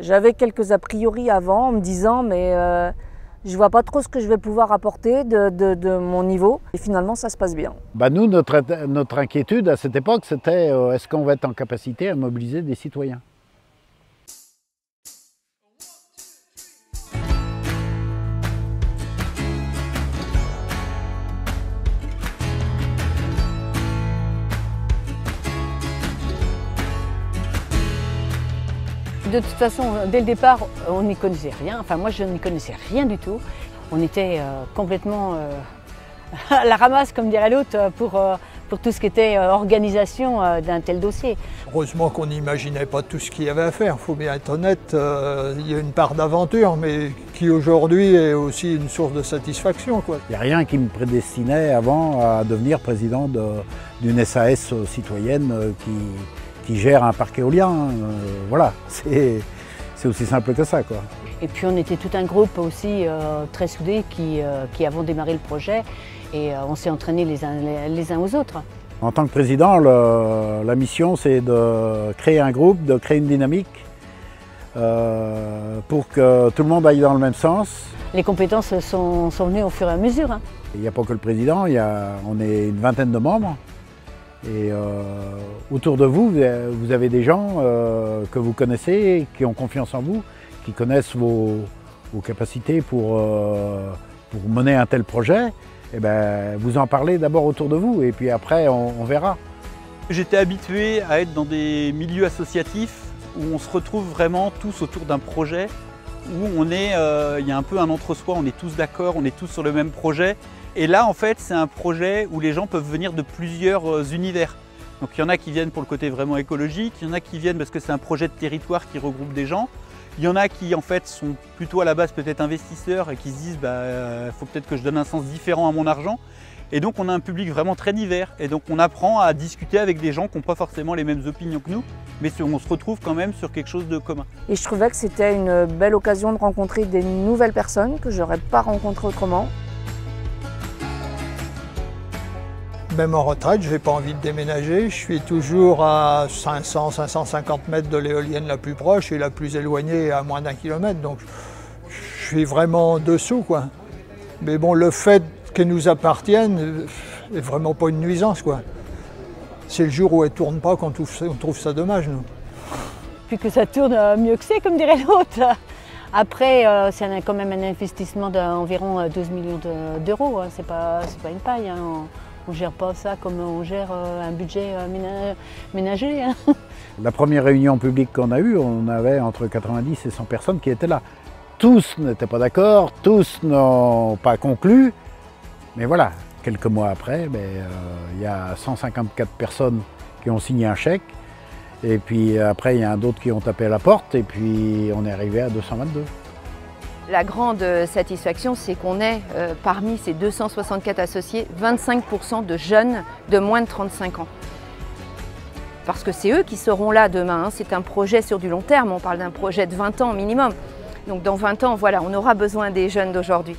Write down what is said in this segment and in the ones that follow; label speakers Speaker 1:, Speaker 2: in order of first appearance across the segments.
Speaker 1: J'avais quelques a priori avant en me disant mais euh, je vois pas trop ce que je vais pouvoir apporter de, mon niveau. Et finalement ça se passe bien.
Speaker 2: Bah nous, notre, notre inquiétude à cette époque, c'était euh, est-ce qu'on va être en capacité à mobiliser des citoyens?
Speaker 3: De toute façon, dès le départ, on n'y connaissait rien. Enfin, moi, je n'y connaissais rien du tout. On était euh, complètement euh, à la ramasse, comme dirait l'autre, euh, pour, euh, pour tout ce qui était euh, organisation euh, d'un tel dossier.
Speaker 4: Heureusement qu'on n'imaginait pas tout ce qu'il y avait à faire, il faut bien être honnête. euh, il y a une part d'aventure, mais qui aujourd'hui est aussi une source de satisfaction. Quoi.
Speaker 2: Il n'y a rien qui me prédestinait avant à devenir président de- d'une SAS citoyenne qui, qui gère un parc éolien. Euh, voilà, c'est aussi simple que ça. Quoi.
Speaker 3: Et puis, on était tout un groupe aussi euh, très soudé qui, euh, qui avons démarré le projet et euh, on s'est entraînés les uns, les, les uns aux autres.
Speaker 2: En tant que président, le- la mission, c'est de créer un groupe, de créer une dynamique pour que tout le monde aille dans le même sens.
Speaker 3: Les compétences sont, sont venues au fur et à mesure. hein.
Speaker 2: Il n'y a pas que le président, il y a, on est une vingtaine de membres. Et euh, autour de vous, vous avez- des gens euh, que vous connaissez, qui ont confiance en vous, qui connaissent vos, vos capacités pour, euh, pour mener un tel projet. Et ben, vous en parlez d'abord autour de vous, et puis après, on- on verra.
Speaker 5: J'étais habitué à être dans des milieux associatifs où on se retrouve vraiment tous autour d'un projet, où on est, euh, il y a un peu un entre-soi, on est tous d'accord, on est tous sur le même projet. Et là, en fait, c'est un projet où les gens peuvent venir de plusieurs euh, univers. Donc il y en a qui viennent pour le côté vraiment écologique, il y en a qui viennent parce que c'est un projet de territoire qui regroupe des gens. Il y en a qui en fait sont plutôt à la base peut-être investisseurs et qui se disent bah euh, faut peut-être que je donne un sens différent à mon argent. Et donc on a un public vraiment très divers. Et donc on apprend à discuter avec des gens qui n'ont pas forcément les mêmes opinions que nous, mais on se retrouve quand même sur quelque chose de commun.
Speaker 1: Et je trouvais que c'était une belle occasion de rencontrer des nouvelles personnes que j'aurais pas rencontrées autrement.
Speaker 4: Même en retraite, je n'ai pas envie de déménager. Je suis toujours à 500-550 mètres de l'éolienne la plus proche et la plus éloignée à moins d'un kilomètre. Donc je suis vraiment en dessous. Quoi. Mais bon, le fait qu'elle nous appartienne euh, est vraiment pas une nuisance. quoi. C'est le jour où elle ne tourne pas qu'on trouve, ça- on trouve ça dommage. Nous.
Speaker 3: Puis que ça tourne euh, mieux que c'est, comme dirait l'autre. Après, euh, c'est quand même un investissement d'environ euh, 12 millions de- d'euros. hein. C'est pas, c'est pas une paille. hein. On ne gère pas ça comme on gère euh, un budget euh, ména- ménager. hein.
Speaker 2: La première réunion publique qu'on a eue, on avait entre 90 et 100 personnes qui étaient là. Tous n'étaient pas d'accord, tous n'ont pas conclu, mais voilà, quelques mois après, ben, euh, il y a 154 personnes qui ont signé un chèque, et puis après il y a d'autres qui ont tapé à la porte, et puis on est arrivé à 222.
Speaker 6: La grande satisfaction, c'est qu'on est euh, parmi ces 264 associés, 25% de jeunes de moins de 35 ans. Parce que c'est eux qui seront là demain. hein. C'est un projet sur du long terme. On parle d'un projet de 20 ans minimum. Donc dans 20 ans, voilà, on aura besoin des jeunes d'aujourd'hui.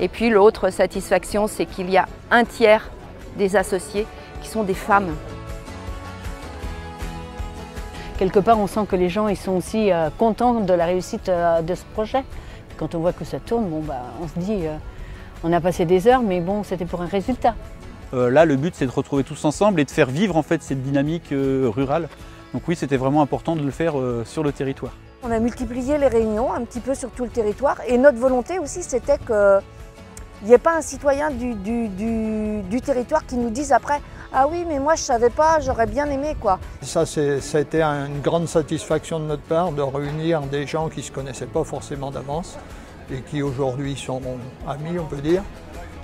Speaker 6: Et puis l'autre satisfaction, c'est qu'il y a un tiers des associés qui sont des femmes.
Speaker 3: Quelque part, on sent que les gens ils sont aussi euh, contents de la réussite euh, de ce projet. Quand on voit que ça tourne, bon, bah, on se dit, euh, on a passé des heures, mais bon, c'était pour un résultat.
Speaker 5: Euh, là, le but, c'est de retrouver tous ensemble et de faire vivre en fait cette dynamique euh, rurale. Donc oui, c'était vraiment important de le faire euh, sur le territoire.
Speaker 1: On a multiplié les réunions un petit peu sur tout le territoire et notre volonté aussi c'était qu'il n'y ait pas un citoyen du, du- du- du territoire qui nous dise après Ah oui mais moi je savais pas, j'aurais bien aimé quoi.
Speaker 4: Ça, ça a été une grande satisfaction de notre part de réunir des gens qui ne se connaissaient pas forcément d'avance et qui aujourd'hui sont amis, on peut dire,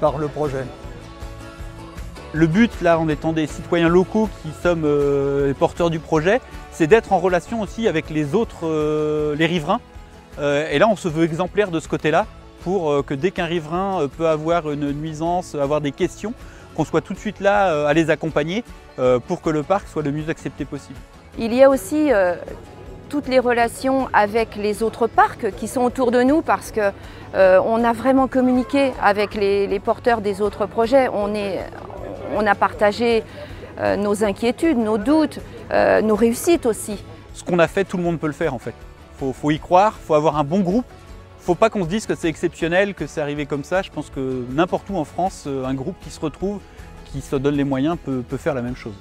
Speaker 4: par le projet.
Speaker 5: Le but, là, en étant des citoyens locaux qui sommes euh, les porteurs du projet, c'est d'être en relation aussi avec les autres, euh, les riverains. Euh, et là, on se veut exemplaire de ce côté-là pour euh, que dès qu'un riverain euh, peut avoir une nuisance, avoir des questions, qu'on soit tout de suite là euh, à les accompagner pour que le parc soit le mieux accepté possible.
Speaker 6: Il y a aussi euh, toutes les relations avec les autres parcs qui sont autour de nous parce que euh, on a vraiment communiqué avec les, les porteurs des autres projets. On, est, on a partagé euh, nos inquiétudes, nos doutes, nos réussites aussi.
Speaker 5: Ce qu'on a fait, tout le monde peut le faire en fait. faut, faut y croire, faut avoir un bon groupe. Faut pas qu'on se dise que c'est exceptionnel, que c'est arrivé comme ça. Je pense que n'importe où en France, un groupe qui se retrouve, qui se donne les moyens, peut, peut faire la même chose.